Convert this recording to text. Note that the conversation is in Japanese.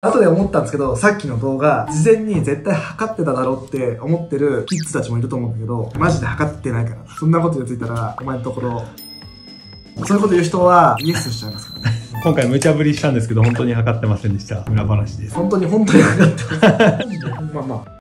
後で思ったんですけど、さっきの動画、事前に絶対測ってただろうって思ってるキッズたちもいると思うんだけど、マジで測ってないから。そんなこと言っつたら、お前のところ、そういうこと言う人はイエスしちゃいますからね。今回無茶ぶりしたんですけど、本当に測ってませんでした。裏話です。本当に本当に測ってます。まあまあ。